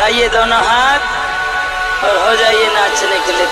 उठाइए दोनों हाथ और हो जाइए नाचने के लिए